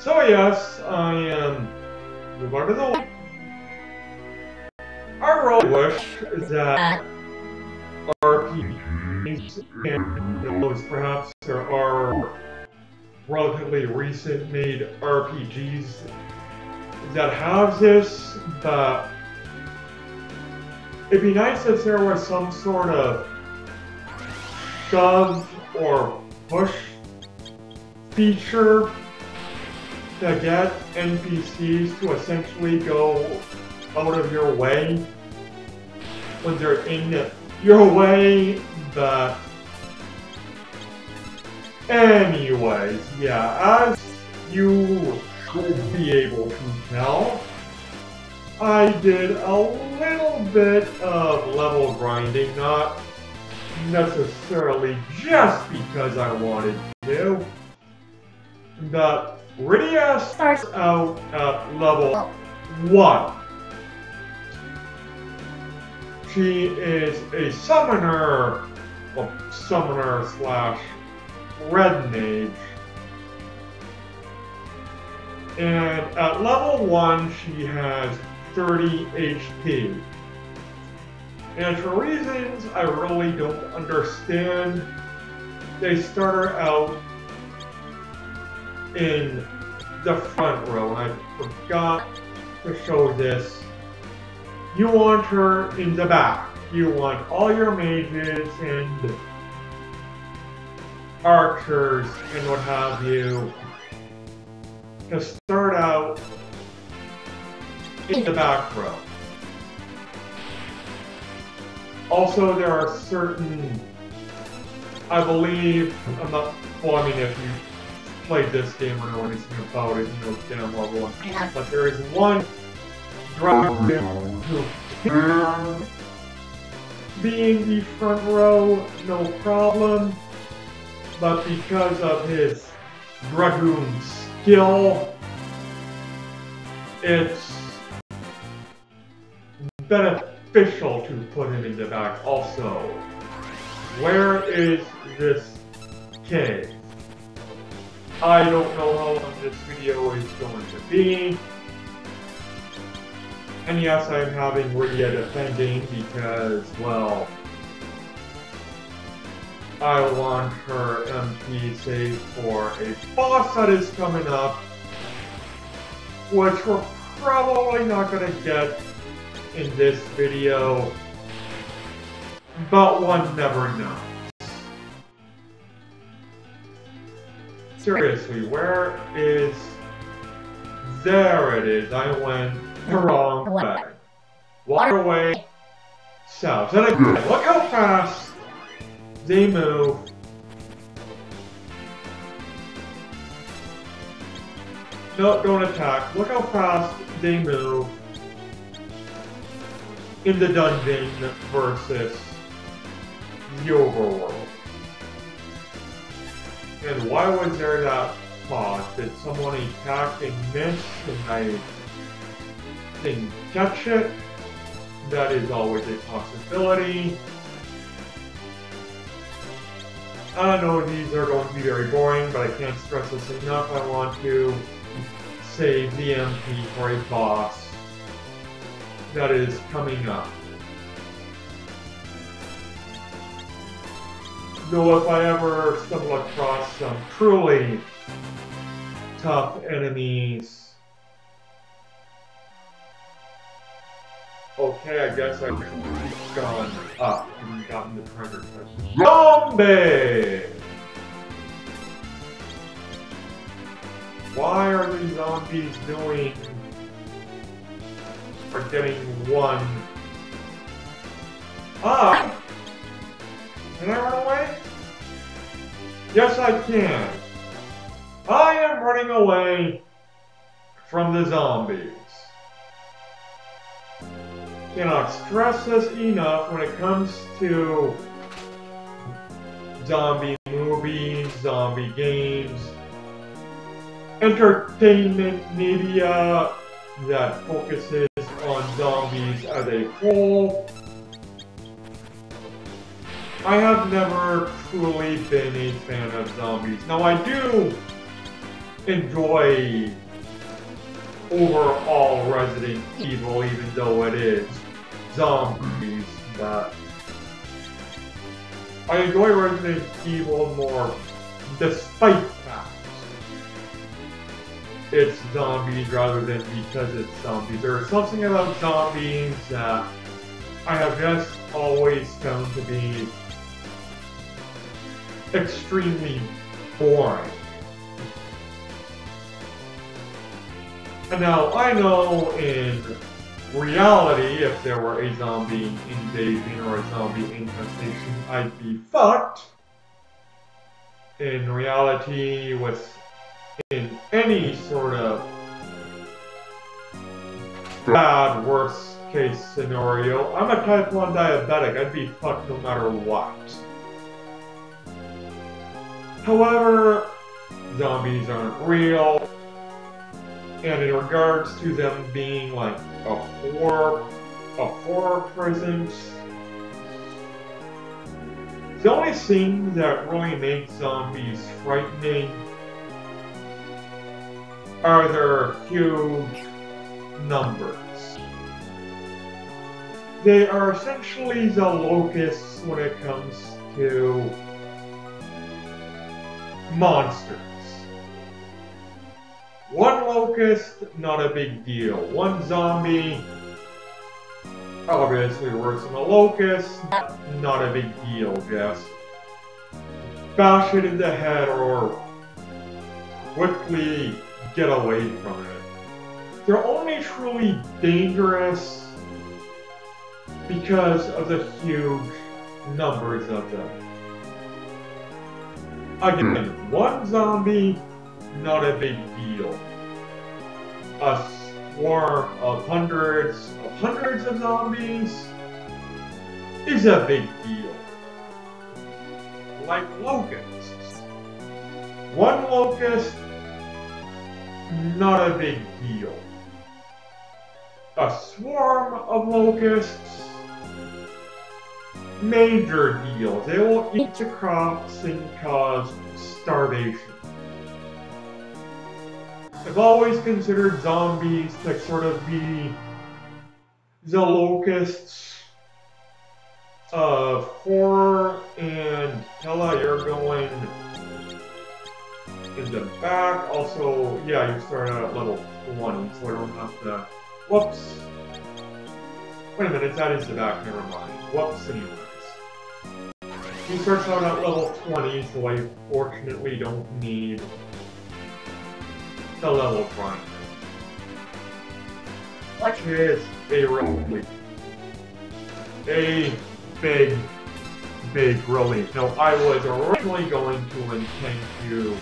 So yes, I am move on to the. I really wish is that RPGs and those perhaps there are relatively recent made RPGs that have this, but it'd be nice if there was some sort of shove or push feature to get NPCs to essentially go out of your way when they're in your way, but anyways, yeah, as you should be able to tell, I did a little bit of level grinding, not necessarily just because I wanted to. The Rydia starts out at level 1. She is a summoner, well, summoner slash red mage. And at level 1, she has 30 HP. And for reasons I really don't understand, they start her out in the front row. I forgot to show this. You want her in the back. You want all your mages and archers and what have you to start out in the back row. Also, there are certain, I believe, I'm not, well, I mean, if you played this game or know anything about it, you know damn well what. But there is one driver who oh, can be in the front row, no problem. But because of his Dragoon skill, it's beneficial to put him in the back. Also, where is this cave? I don't know how long this video is going to be. And yes, I'm having Rydia defending because, well, I want her MP save for a boss that is coming up, which we're probably not going to get in this video, but one never knows. Seriously, where is... There it is, I went the wrong way. Waterway south. And again, look how fast they move. No, don't attack. Look how fast they move in the dungeon versus the overworld. And why was there that pause? Did someone attack and miss and I didn't catch it? That is always a possibility. I know these are going to be very boring, but I can't stress this enough. I want to save the MP for a boss that is coming up. Though if I ever stumble across some truly tough enemies, okay, I guess I've gone up and gotten the treasure chest. Zombie! Why are these zombies doing or getting one up? Can I run away? Yes, I can. I am running away from the zombies. Cannot stress this enough when it comes to zombie movies, zombie games, entertainment media that focuses on zombies as a whole. I have never truly been a fan of zombies. Now I do enjoy overall Resident Evil, even though it is zombies, but I enjoy Resident Evil more despite that. It's zombies rather than because it's zombies. There's something about zombies that I have just always found to be extremely boring. And now, I know in reality, if there were a zombie invasion or a zombie infestation, I'd be fucked. In reality, with in any sort of bad worst case scenario, I'm a type 1 diabetic, I'd be fucked no matter what. However, zombies aren't real, and in regards to them being like a horror, a horror presence, the only thing that really makes zombies frightening are their huge numbers. They are essentially the locusts when it comes to monsters. One locust, not a big deal. One zombie, obviously worse than a locust, not a big deal, just bash it in the head or quickly get away from it. They're only truly dangerous because of the huge numbers of them. Again, hmm. one zombie not a big deal. A swarm of hundreds of hundreds of zombies is a big deal. Like locusts. One locust, not a big deal. A swarm of locusts, major deal. They will eat the crops and cause starvation. I've always considered zombies to sort of be the locusts of horror and Tellah, you're going in the back. Also, yeah, you start at level 20, so I don't have to... Whoops. Wait a minute, that is the back, never mind. Whoops, anyways. He starts out at level 20, so I fortunately don't need the level front. Which is a relief. A big, big relief. Now, I was originally going to intend to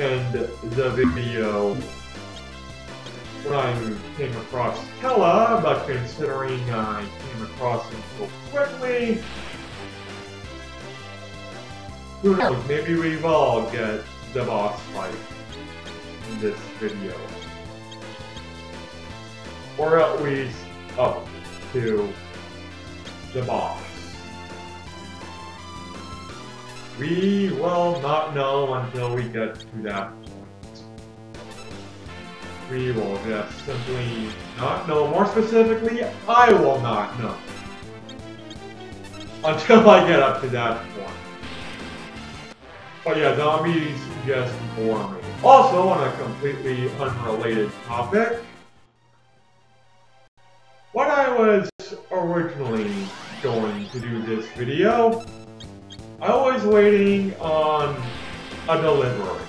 end the video I came across Tellah, but considering I came across him so quickly, who knows, oh. maybe we've all get the boss fight in this video. Or at least up to the boss. We will not know until we get to that point. We will just simply not know. More specifically, I will not know. Until I get up to that point. But yeah, zombies just bore me. Also, on a completely unrelated topic, when I was originally going to do this video, I was waiting on a delivery.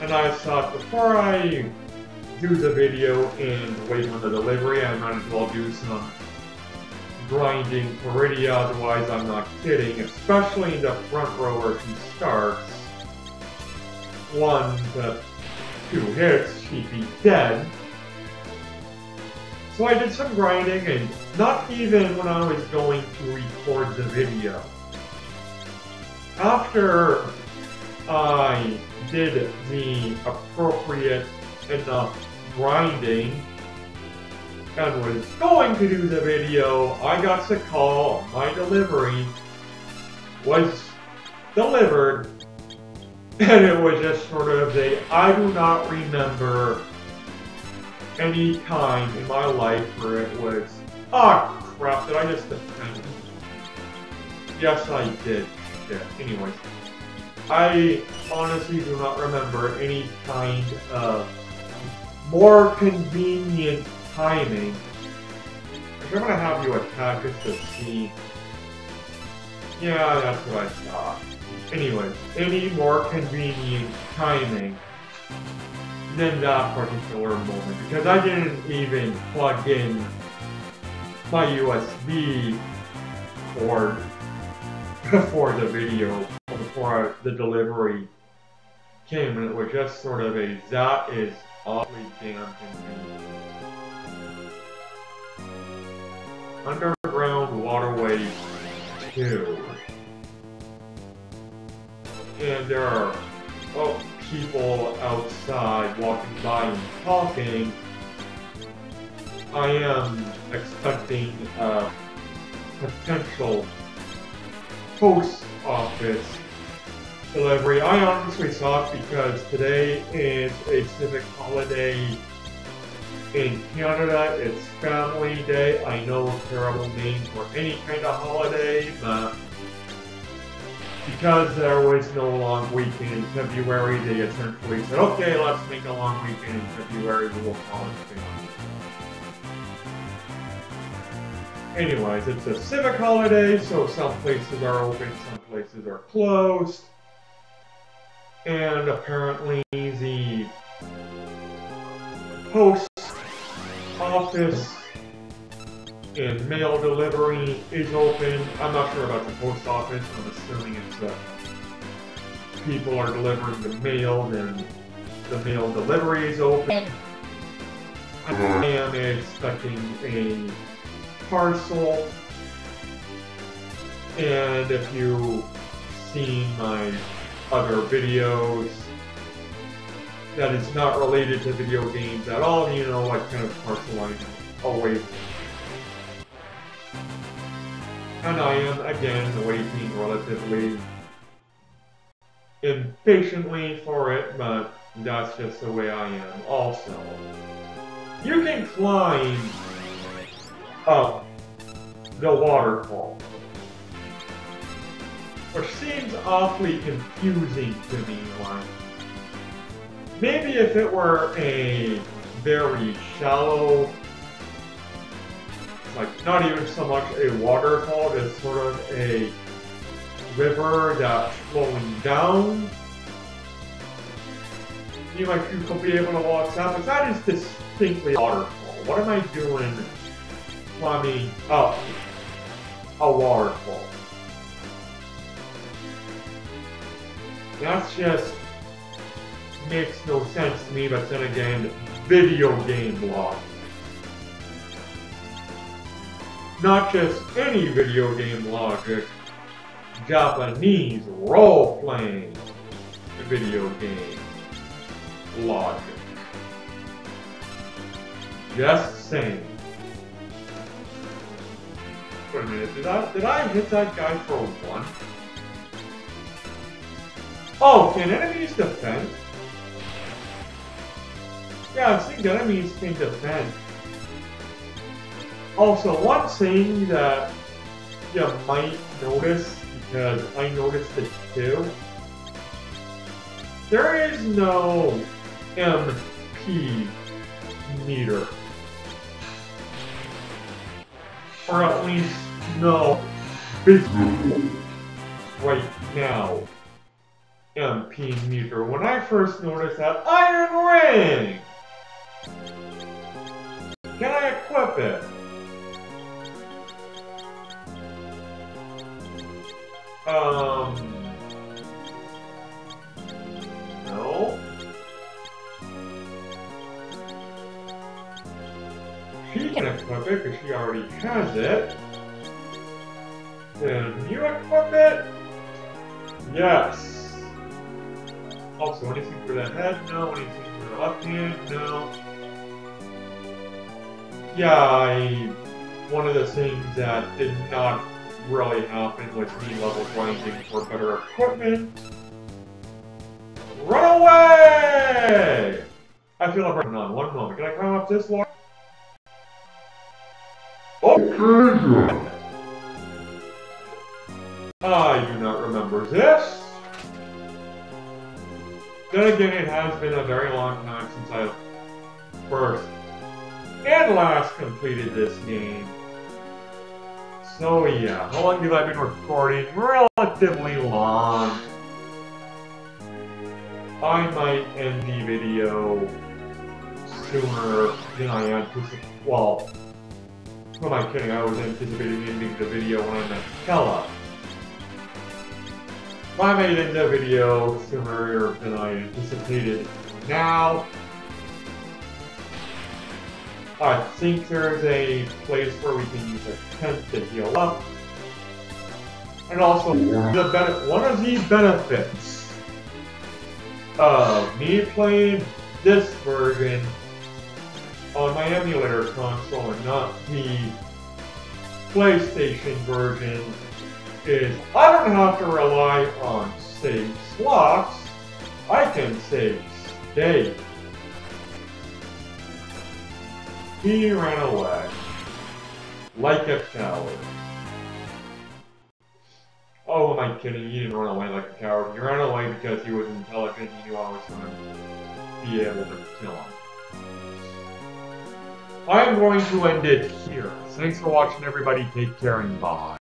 And I thought before I do the video and wait on the delivery, I might as well do some grinding for Rydia, otherwise I'm not kidding, especially in the front row where she starts. One to two hits, she'd be dead. So I did some grinding, and not even when I was going to record the video. After I did the appropriate enough grinding, and was going to do the video, I got the call my delivery was delivered, and it was just sort of a, I do not remember any time in my life where it was, ah, oh, crap, did I just defend? Yes, I did. Yeah, anyways. I honestly do not remember any kind of more convenient timing. I'm gonna have you attack just to see. Yeah, that's what I thought. Anyway, any more convenient timing than that particular moment because I didn't even plug in my USB cord before the video, before the delivery came, and it was just sort of a that is awfully damn convenient. Underground Waterway 2. And there are oh, people outside walking by and talking. I am expecting a potential post office delivery. I honestly thought because today is a civic holiday in Canada, it's Family Day. I know a terrible name for any kind of holiday, but because there was no long weekend in February, they essentially said, okay, let's make a long weekend in February, we will call it Family Anyways, it's a civic holiday, so some places are open, some places are closed. And apparently the post office and mail delivery is open. I'm not sure about the post office. I'm assuming it's uh, people are delivering the mail, then the mail delivery is open. I am expecting a parcel. And if you've seen my other videos, that is not related to video games at all, you know what kind of parcel I'm away And I am, again, waiting relatively impatiently for it, but that's just the way I am also. You can climb up the waterfall, which seems awfully confusing to me, Maybe if it were a very shallow, like not even so much a waterfall, it's sort of a river that's flowing down. You might you could be able to walk that, but that is distinctly a waterfall. What am I doing climbing up a waterfall? That's just makes no sense to me, but then again, video game logic. Not just any video game logic, Japanese role-playing video game logic. Just saying. Wait a minute, did I, did I hit that guy for one? Oh, can enemies defend? Yeah, I think that means can defend. Also, one thing that you might notice, because I noticed it too, there is no MP meter. Or at least no visible right now MP meter. When I first noticed that Iron Ring! Can I equip it? Um... No? She can equip it because she already has it. Can you equip it? Yes. Also, anything for the head? No. Anything for the left hand? No yeah, I, one of the things that did not really happen was me level grinding for better equipment. Run away! I feel like running on. One moment. Can I climb up this wall? Oh! Okay. I Then again, it has been a very long time since I first and last completed this game. So yeah, how long have I been recording? Relatively long. I might end the video sooner than I anticipated. Well, who am I kidding? I was anticipating ending the video when I met Tellah. I made end the video sooner than I anticipated. Now, I think there's a place where we can use a tent to heal up. And also, the one of the benefits of me playing this version on my emulator console and not the PlayStation version is I don't have to rely on save slots. I can save state. He ran away. Like a coward. Oh, am I kidding? He didn't run away like a coward. He ran away because he was intelligent. He knew I was going to be able to kill him. I'm going to end it here. Thanks for watching, everybody. Take care and bye.